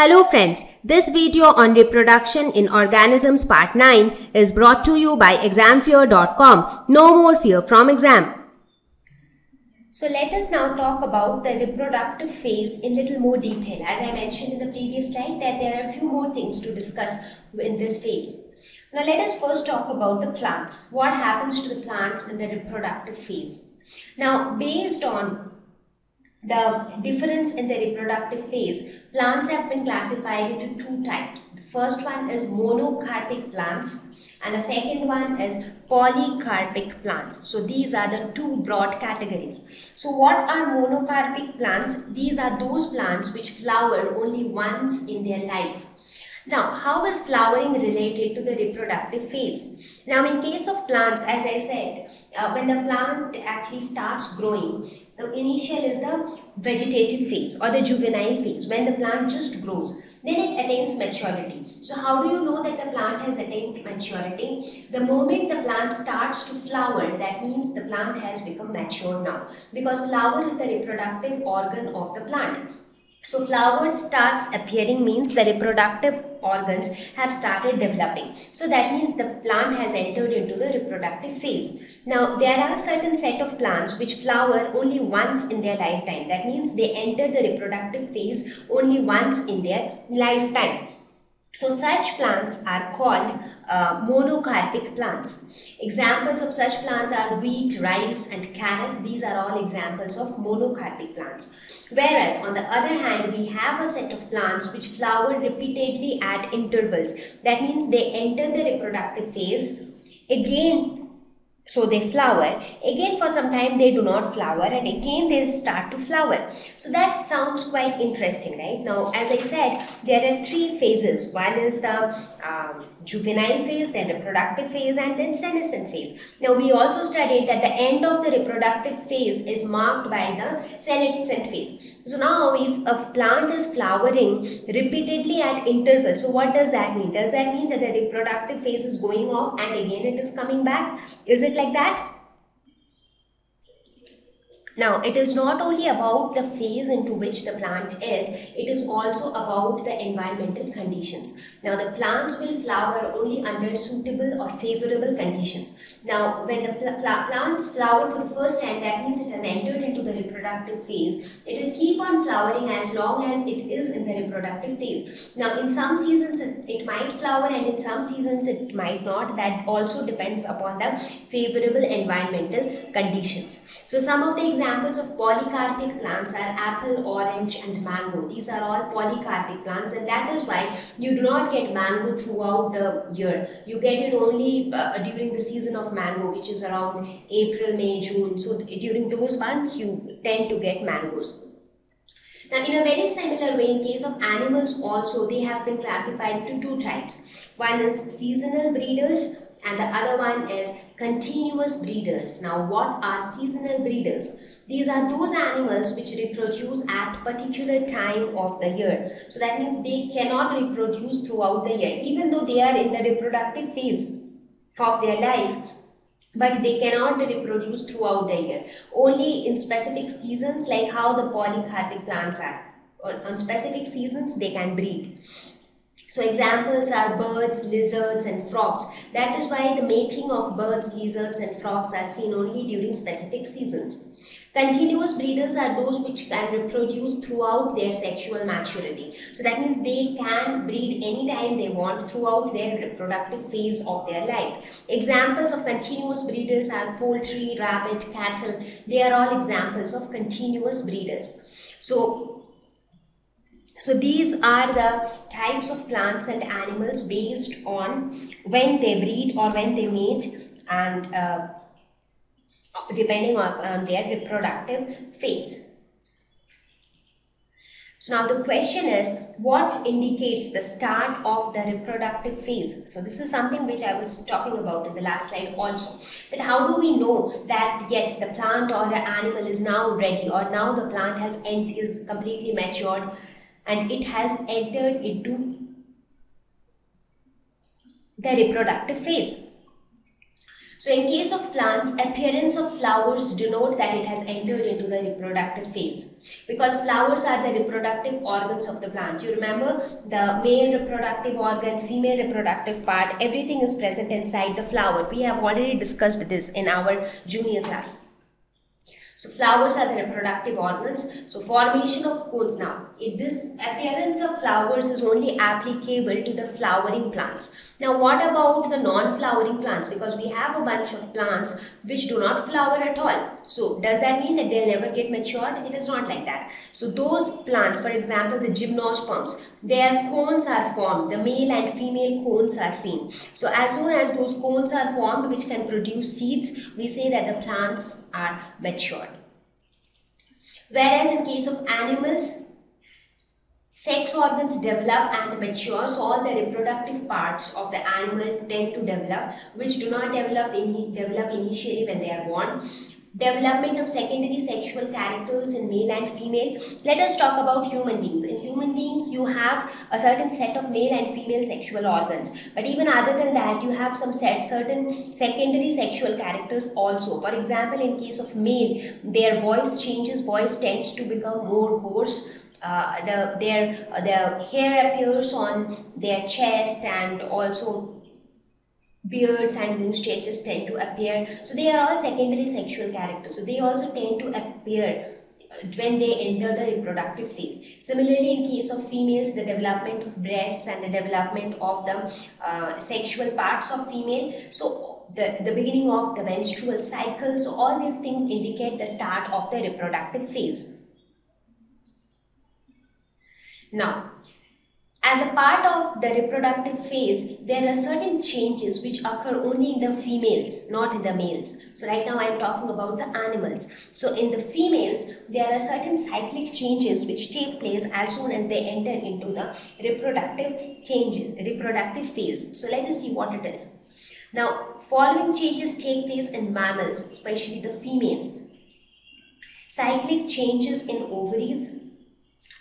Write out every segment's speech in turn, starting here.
Hello friends, this video on reproduction in organisms part 9 is brought to you by examfear.com. No more fear from exam. So let us now talk about the reproductive phase in little more detail. As I mentioned in the previous slide that there are a few more things to discuss in this phase. Now let us first talk about the plants. What happens to the plants in the reproductive phase? Now based on the difference in the reproductive phase, plants have been classified into two types. The first one is monocarpic plants and the second one is polycarpic plants. So these are the two broad categories. So what are monocarpic plants? These are those plants which flower only once in their life. Now, how is flowering related to the reproductive phase? Now, in case of plants, as I said, uh, when the plant actually starts growing, the initial is the vegetative phase or the juvenile phase, when the plant just grows. Then it attains maturity. So how do you know that the plant has attained maturity? The moment the plant starts to flower, that means the plant has become mature now. Because flower is the reproductive organ of the plant. So flower starts appearing means the reproductive organs have started developing. So that means the plant has entered into the reproductive phase. Now there are certain set of plants which flower only once in their lifetime. That means they enter the reproductive phase only once in their lifetime. So such plants are called uh, monocarpic plants. Examples of such plants are wheat, rice and carrot. These are all examples of monocarpic plants. Whereas on the other hand, we have a set of plants which flower repeatedly at intervals. That means they enter the reproductive phase. Again, so they flower. Again for some time they do not flower and again they start to flower. So that sounds quite interesting, right? Now as I said, there are three phases. One is the um, juvenile phase, then reproductive phase and then senescent phase. Now we also studied that the end of the reproductive phase is marked by the senescent phase. So now if a plant is flowering repeatedly at intervals, so what does that mean? Does that mean that the reproductive phase is going off and again it is coming back? Is it like that? Now, it is not only about the phase into which the plant is, it is also about the environmental conditions. Now, the plants will flower only under suitable or favorable conditions. Now, when the pl plants flower for the first time, that means it has entered into the reproductive phase. It will keep on flowering as long as it is in the reproductive phase. Now, in some seasons, it, it might flower and in some seasons, it might not. That also depends upon the favorable environmental conditions. So, some of the examples of polycarpic plants are apple, orange and mango. These are all polycarpic plants and that is why you do not get mango throughout the year. You get it only uh, during the season of mango which is around April, May, June. So during those months you tend to get mangoes. Now, in a very similar way, in case of animals also, they have been classified into two types. One is seasonal breeders and the other one is continuous breeders. Now, what are seasonal breeders? These are those animals which reproduce at particular time of the year. So that means they cannot reproduce throughout the year. Even though they are in the reproductive phase of their life, but they cannot reproduce throughout the year. Only in specific seasons like how the polycarpic plants are. On specific seasons they can breed. So examples are birds, lizards and frogs. That is why the mating of birds, lizards and frogs are seen only during specific seasons. Continuous breeders are those which can reproduce throughout their sexual maturity. So that means they can breed anytime they want throughout their reproductive phase of their life. Examples of continuous breeders are poultry, rabbit, cattle. They are all examples of continuous breeders. So so these are the types of plants and animals based on when they breed or when they mate and uh, depending on, on their reproductive phase. So now the question is, what indicates the start of the reproductive phase? So this is something which I was talking about in the last slide also. That how do we know that yes, the plant or the animal is now ready or now the plant has end, is completely matured and it has entered into the reproductive phase. So in case of plants, appearance of flowers denote that it has entered into the reproductive phase because flowers are the reproductive organs of the plant. You remember the male reproductive organ, female reproductive part, everything is present inside the flower. We have already discussed this in our junior class. So flowers are the reproductive organs. So formation of cones now. This appearance of flowers is only applicable to the flowering plants. Now what about the non-flowering plants? Because we have a bunch of plants which do not flower at all. So does that mean that they'll never get matured? It is not like that. So those plants, for example, the gymnosperms, their cones are formed. The male and female cones are seen. So as soon as those cones are formed which can produce seeds, we say that the plants are matured. Whereas in case of animals, sex organs develop and mature, so all the reproductive parts of the animal tend to develop, which do not develop, any, develop initially when they are born development of secondary sexual characters in male and female. Let us talk about human beings. In human beings, you have a certain set of male and female sexual organs. But even other than that, you have some set certain secondary sexual characters also. For example, in case of male, their voice changes, voice tends to become more hoarse. Uh, the their uh, their hair appears on their chest and also beards and moustaches tend to appear. So they are all secondary sexual characters. So they also tend to appear uh, when they enter the reproductive phase. Similarly, in case of females, the development of breasts and the development of the uh, sexual parts of female. So the, the beginning of the menstrual cycle. So all these things indicate the start of the reproductive phase. Now, as a part of the reproductive phase, there are certain changes which occur only in the females, not in the males. So right now I am talking about the animals. So in the females, there are certain cyclic changes which take place as soon as they enter into the reproductive changes, reproductive phase. So let us see what it is. Now, following changes take place in mammals, especially the females. Cyclic changes in ovaries,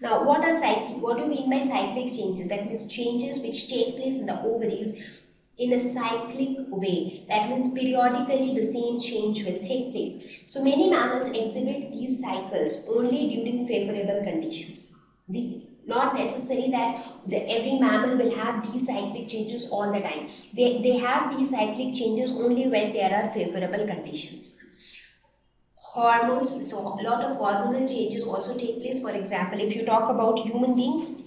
now, what are cyclic? What do you mean by cyclic changes? That means changes which take place in the ovaries in a cyclic way. That means periodically the same change will take place. So, many mammals exhibit these cycles only during favorable conditions. not necessary that the, every mammal will have these cyclic changes all the time. They, they have these cyclic changes only when there are favorable conditions hormones so a lot of hormonal changes also take place for example if you talk about human beings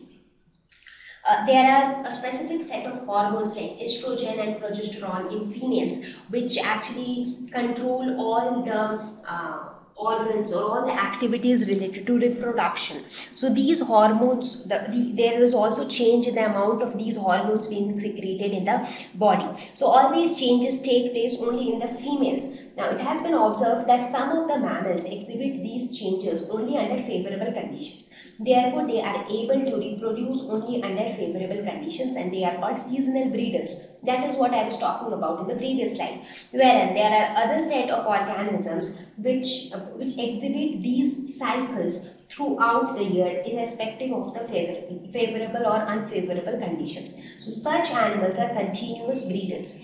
uh, there are a specific set of hormones like estrogen and progesterone in females which actually control all the uh, organs or all the activities related to reproduction. So these hormones, the, the, there is also change in the amount of these hormones being secreted in the body. So all these changes take place only in the females. Now it has been observed that some of the mammals exhibit these changes only under favorable conditions. Therefore, they are able to reproduce only under favorable conditions and they are called seasonal breeders. That is what I was talking about in the previous slide. Whereas there are other set of organisms which, uh, which exhibit these cycles throughout the year irrespective of the favor favorable or unfavorable conditions. So such animals are continuous breeders.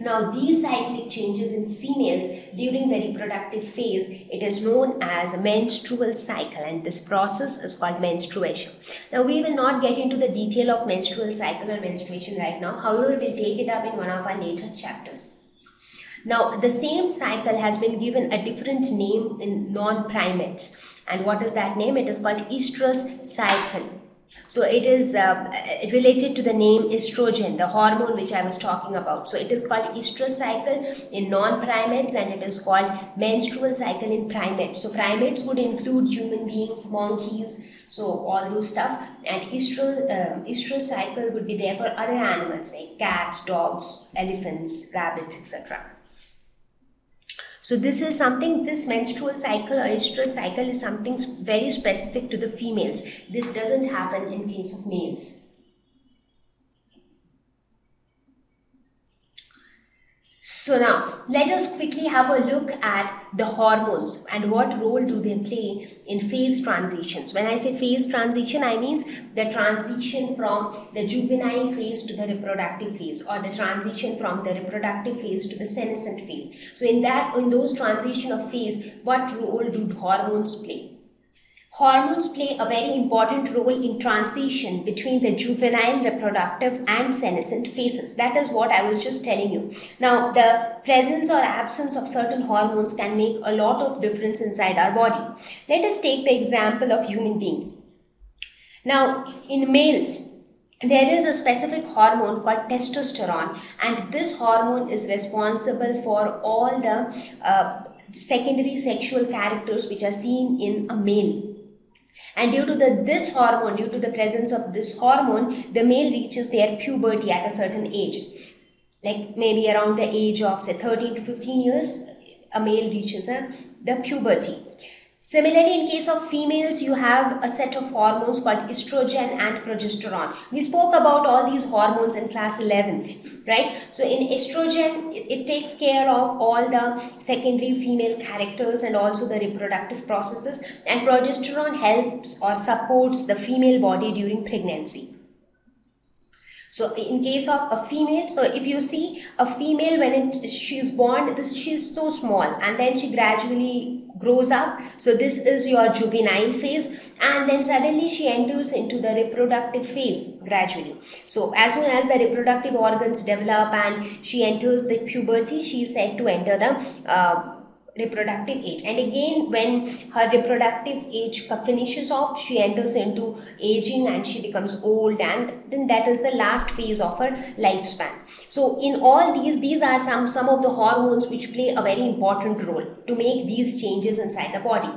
Now these cyclic changes in females during the reproductive phase, it is known as a menstrual cycle and this process is called menstruation. Now we will not get into the detail of menstrual cycle or menstruation right now. However, we'll take it up in one of our later chapters. Now the same cycle has been given a different name in non-primates. And what is that name? It is called estrous cycle. So it is uh, related to the name estrogen, the hormone which I was talking about. So it is called estrous cycle in non-primates and it is called menstrual cycle in primates. So primates would include human beings, monkeys, so all those stuff and estrous, uh, estrous cycle would be there for other animals like cats, dogs, elephants, rabbits, etc. So this is something, this menstrual cycle or estrous cycle is something very specific to the females. This doesn't happen in case of males. So now let us quickly have a look at the hormones and what role do they play in phase transitions. When I say phase transition, I means the transition from the juvenile phase to the reproductive phase or the transition from the reproductive phase to the senescent phase. So in that, in those transition of phase, what role do hormones play? Hormones play a very important role in transition between the juvenile, reproductive and senescent phases. That is what I was just telling you. Now, the presence or absence of certain hormones can make a lot of difference inside our body. Let us take the example of human beings. Now, in males, there is a specific hormone called testosterone and this hormone is responsible for all the uh, secondary sexual characters which are seen in a male and due to the, this hormone, due to the presence of this hormone, the male reaches their puberty at a certain age. Like maybe around the age of say 13 to 15 years, a male reaches a, the puberty. Similarly, in case of females, you have a set of hormones called estrogen and progesterone. We spoke about all these hormones in class 11th, right? So in estrogen, it, it, takes care of all the secondary female characters and also the reproductive processes. And progesterone helps or supports the female body during pregnancy. So in case of a female, so if you see a female when it, she is born, this, she is so small and then she gradually grows up. So this is your juvenile phase and then suddenly she enters into the reproductive phase gradually. So as soon as the reproductive organs develop and she enters the puberty, she is said to enter the uh, reproductive age. And again when her reproductive age finishes off she enters into aging and she becomes old and then that is the last phase of her lifespan. So in all these these are some some of the hormones which play a very important role to make these changes inside the body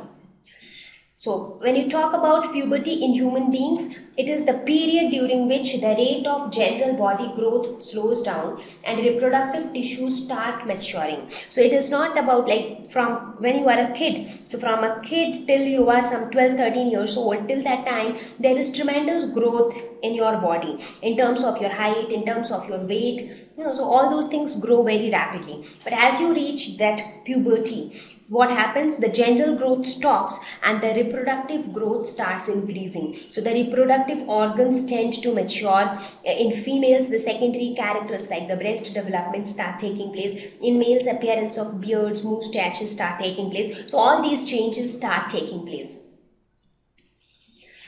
so when you talk about puberty in human beings, it is the period during which the rate of general body growth slows down and reproductive tissues start maturing. So it is not about like from when you are a kid. So from a kid till you are some 12, 13 years old, till that time, there is tremendous growth in your body in terms of your height, in terms of your weight. You know, so all those things grow very rapidly. But as you reach that puberty, what happens? The general growth stops and the reproductive growth starts increasing. So the reproductive organs tend to mature in females the secondary characters like the breast development start taking place. In males appearance of beards mustaches start taking place. So all these changes start taking place.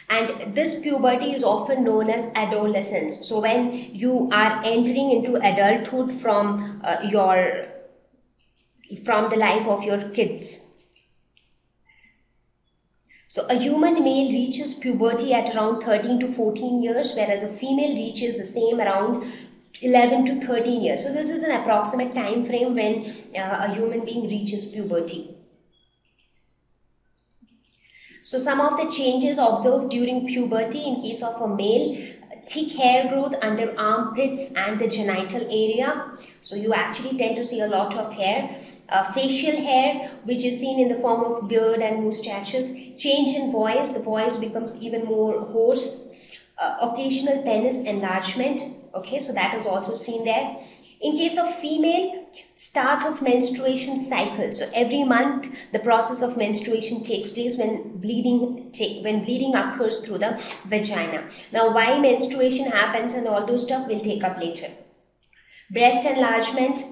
And this puberty is often known as adolescence. So when you are entering into adulthood from uh, your from the life of your kids. So a human male reaches puberty at around 13 to 14 years, whereas a female reaches the same around 11 to 13 years. So this is an approximate time frame when uh, a human being reaches puberty. So some of the changes observed during puberty in case of a male thick hair growth under armpits and the genital area. So you actually tend to see a lot of hair. Uh, facial hair, which is seen in the form of beard and mustaches. Change in voice, the voice becomes even more hoarse. Uh, occasional penis enlargement. Okay, so that is also seen there. In case of female, start of menstruation cycle. So every month the process of menstruation takes place when bleeding take when bleeding occurs through the vagina. Now why menstruation happens and all those stuff we'll take up later. Breast enlargement,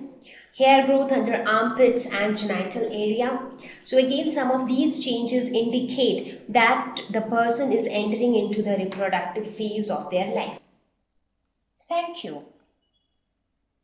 hair growth under armpits and genital area. So again some of these changes indicate that the person is entering into the reproductive phase of their life. Thank you.